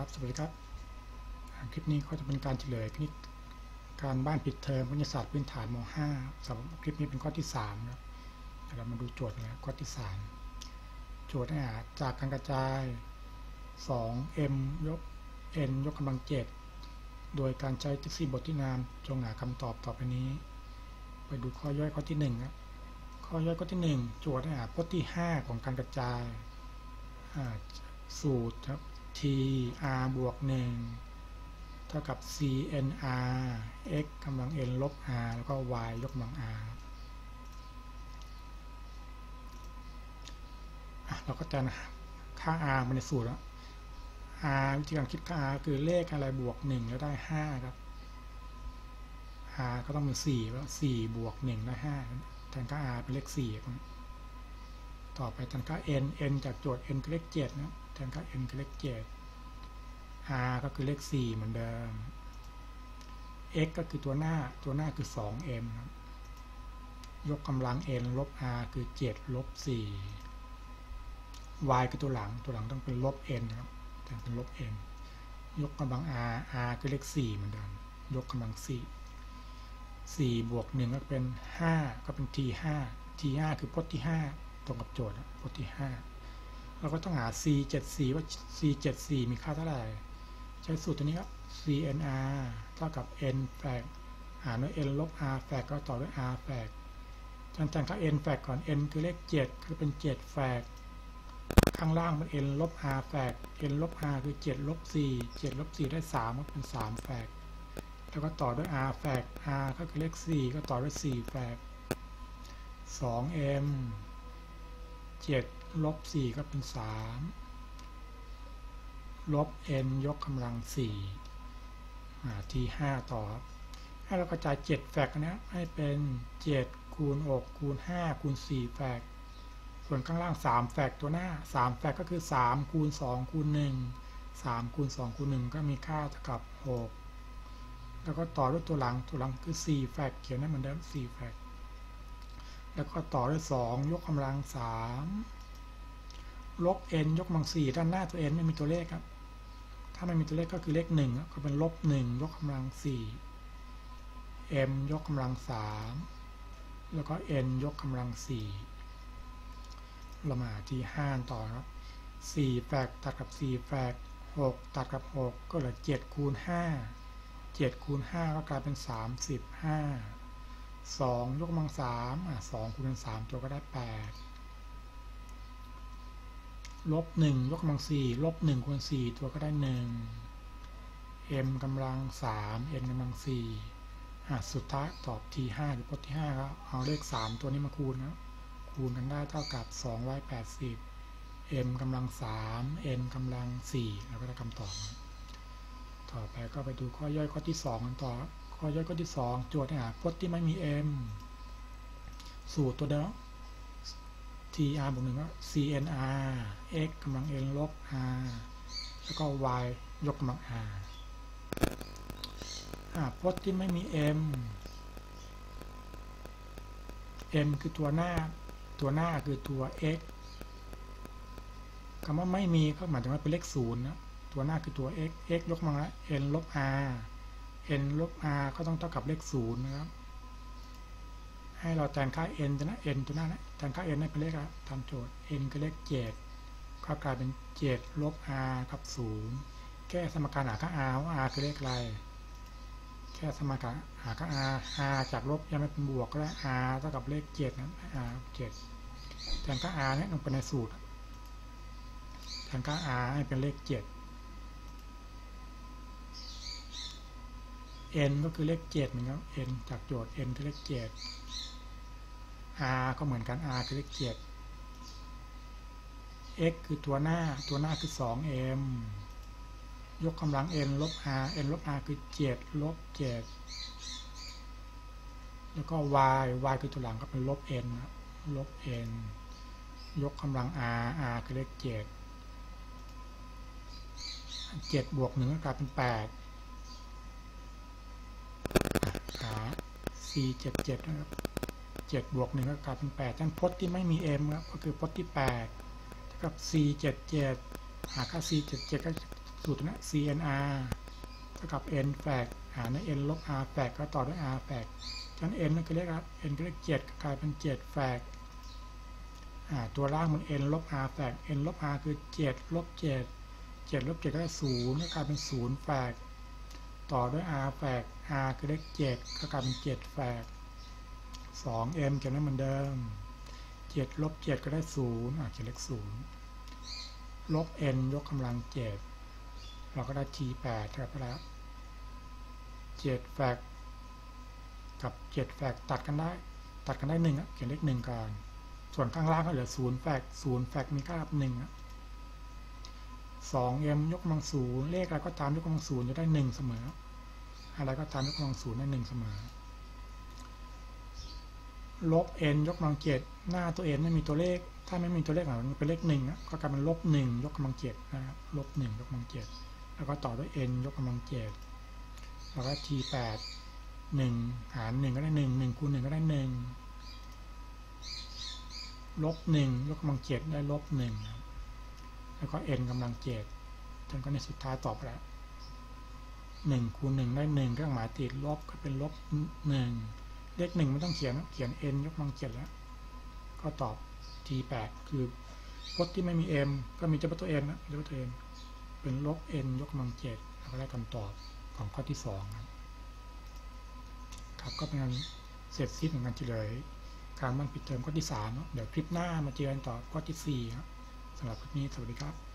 ครับ สวัสดีครับ คลิปนี้ก็จะเป็นการเฉลยคณิตการบ้านปิดเทอมวิทยาศาสตร์พื้นฐานม .5 สำหรับคลิปนี้เป็นข้อที่3นะครับเรามาดูโจทย์นะข้อที่ 3 โจทย์ให้หาจากการกระจาย 2m ยก n ยกกำลัง 7 โดยการใช้ทฤษฎีบทที่นามจงหาคำตอบต่อไปนี้ ไปดูข้อย่อยข้อที่1ครับข้อย่อยข้อที่ 1 โจทย์ให้หาพจน์ที่ 5 ของการกระจายสูตรครับ t r บวก1เท่ากับ c n r x กำลัง n ลบ r แล้วก็ y ยกกำลัง r เราก็จะค่า r มาในสูตรแล้ว r วิธีการคิดค่า r คือเลขอะไรบวก 1 แล้วได้ 5 ครับ r ก็ต้องเป็น4แล้ว4บวก 1 ได้5แทนค่า r เป็นเลข4ครับต่อไปแทนค่า n n จากโจทย์ n คือเลข7นะแทนค่า n คือเลข7 r ก็คือเลข 4 เหมือนเดิม x ก็คือตัวหน้า ตัวหน้าคือ 2m ครับยกกำลัง n ลบ r คือ 7 ลบ 4 y คือตัวหลัง ตัวหลังต้องเป็นลบ n ครับแต่เป็นลบ n ยกกำลัง r r คือเลข 4 เหมือนเดิม ยกกำลัง 4 4 บวก 1 ก็เป็น 5 ก็เป็น t 5 t 5คือพจน์ที่ 5 ตรงกับโจทย์พจน์ที่ 5 เราก็ต้องหา c 7 4ว่า c 7 4มีค่าเท่าไหร่ ใช้สูตรตัวนี้ครับ cnr เท่ากับ n แฝกหารด้วย n ลบ r แฝกก็ต่อด้วย r แฝกจันจันค่า n แฝกก่อน n คือเลข 7 คือเป็น 7 แฝกข้างล่างเป็น n ลบ r แฝก n ลบ r คือ 7 ลบ 4 7 ลบ 4 ได้3ก็เป็น 3 แฝก แล้วก็ต่อด้วย r แฝก r ก็คือเลข 4 ก็ต่อด้วย 4 แฝก 2m 7 ลบ 4 ก็เป็น 3 ลบ n ยกกำลัง4ที่ 5 ต่อครับให้เรากระจาย 7 แฟกนะ ให้เป็น 7 คูณ 6 คูณ 5 คูณ 4 แฟก ส่วนข้างล่าง 3 แฟกตัวหน้า 3 แฟกก็คือ 3 คูณ 2 คูณ 1 3 คูณ 2 คูณ 1 ก็มีค่าเท่ากับ 6 แล้วก็ต่อด้วยตัวหลัง ตัวหลังคือ 4 แฟกเขียนได้เหมือนเดิม 4 แฟก แล้วก็ต่อด้วย 2 ยกกำลัง 3 ลบ n ยกกำลัง 4 ด้านหน้าตัว n ไม่มีตัวเลขครับ ถ้าไม่มีตัวเลขก็คือเลข1ก็เป็นลบ1ยกกำลัง4 m ยกกำลัง3แล้วก็ n ยกกำลัง4เรามาที่5ต่อครับ4แฝกตัดกับ4แฝก6ตัดกับ6ก็เหลือ7คูณ5 7คูณ5ก็กลายเป็น35 2ยกกำลัง3อะ2คูณกัน3ตัวก็ได้8 ลบ1ยกกำลัง4ลบ1คูณ4ตัวก็ได้1 m กำลัง3 n กำลัง4อะสุดท้ายตอบที่5หรือพจน์ที่5ก็เอาเลข3ตัวนี้มาคูณนะคูณกันได้เท่ากับ280 m กำลัง3 n กำลัง4แล้วก็ได้คำตอบนะต่อไปก็ไปดูข้อย่อยข้อที่2กันต่อ ข้อย่อยข้อที่2โจทย์ให้หาพจน์ที่ไม่มี m สูตรตัวเดิม tr บวกหนึ่งก็ cnr x กำลัง n ลบ r แล้วก็ y ยกกำลัง r พจน์ที่ไม่มี m m คือตัวหน้า ตัวหน้าคือตัว x คำว่าไม่มีก็หมายถึงว่าเป็นเลขศูนย์นะตัวหน้าคือตัว x x ยกกำลัง n ลบ r n ลบ r ก็ต้องเท่ากับเลขศูนย์นะครับ ให้เราแทนค่า n ตัวนั้น n ตัวหน้านะแทนค่า n ให้เป็นเลขอะไรตามโจทย์ n คือเลข7ก็กลายเป็น7ลบ r กับ0แก้สมการหาค่า r ว่า r คือเลขอะไร แค่สมการหาค่า r r จากลบยังไม่เป็นบวกก็ได้ r เท่ากับเลข7นั้น r 7แทนค่า r เนี่ยลงไปในสูตรแทนค่า r ให้เป็นเลข7 n ก็คือเลข7เหมือนกัน n จากโจทย์ n คือเลข7 r ก็เหมือนกัน r คือเลข7 x คือตัวหน้า ตัวหน้าคือ 2m ยกกำลัง n ลบ r n ลบ r คือ 7 ลบ 7 แล้วก็ y y คือตัวหลังก็เป็นลบ n ลบ n ยกกำลัง r r คือเลข7 7บวก1ก็กลายเป็น 8 หา c 7 7นะครับ7บวก1ก็กลายเป็น8ฉะนั้นพจน์ที่ไม่มี m ครับก็คือพจน์ที่8เท่ากับ c 7 7หาค่า c 7 7ก็สูตรนี้ CNR เท่ากับ n แฝกหารใน n ลบ r แฝกก็ต่อด้วย r แฝกฉะนั้น n นั่นก็เรียกว่า n ก็เรียก7ก็กลายเป็น7แฝกตัวล่างมัน n ลบ r แฝก n ลบ r คือ7ลบ7 7ลบ7ก็ได้0ก็กลายเป็น0แฝก ต่อด้วย r แฝก r คือเลข7ก็กลายเป็น7แฝก 2m เขียนได้เหมือนเดิม7ลบ7ก็ได้0อะเขียนเลข0ลบ n ยกกำลัง7เราก็ได้ t 8ครับแล้ว7แฝกกับ7แฝกตัดกันได้ ตัดกันได้1อะเขียนเลข1ก่อนส่วนข้างล่างก็เหลือ0แฝก0แฝกมีค่ากับ1อะ 2m ยกกำลัง0เลขอะไรก็ตามยกกำลัง0จะได้ 1 เสมอ อะไรก็ตามยกกำลัง0ได้ 1 เสมอ ลบ n ยกกำลัง7หน้าตัว n ไม่มีตัวเลข ถ้าไม่มีตัวเลขอะไรมันเป็นเลข1อะก็กลายเป็นลบ1ยกกำลัง7นะครับลบ1ยกกำลัง7แล้วก็ต่อด้วย n ยกกำลัง7แล้วก็ t 8 1หาร1ก็ได้1 1คูณ1ก็ได้1ลบ1ยกกำลัง7ได้ลบ1ครับ แล้วก็ n กำลัง7จนก็ในสุดท้ายตอบแล้ว1คูณ1ได้1เครื่องหมายติดลบก็เป็นลบ1เลข1ไม่ต้องเขียนเขียน n ยกกำลัง7แล้ว ก็ตอบ t 8คือพจน์ที่ไม่มี m ก็มีเฉพาะตัว n นะเฉพาะตัว n เป็นลบ n ยกกำลัง7แล้วก็ได้คำตอบของข้อที่2ครับครับก็เป็นการเสร็จสิ้นของการเฉลยการบ้านปิดเทอมข้อที่3เนอะเดี๋ยวคลิปหน้ามาเจอกันต่อข้อที่4ครับ สำหรับคลิปนี้สวัสดีครับ